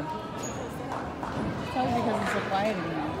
It's probably because it's so quiet in here.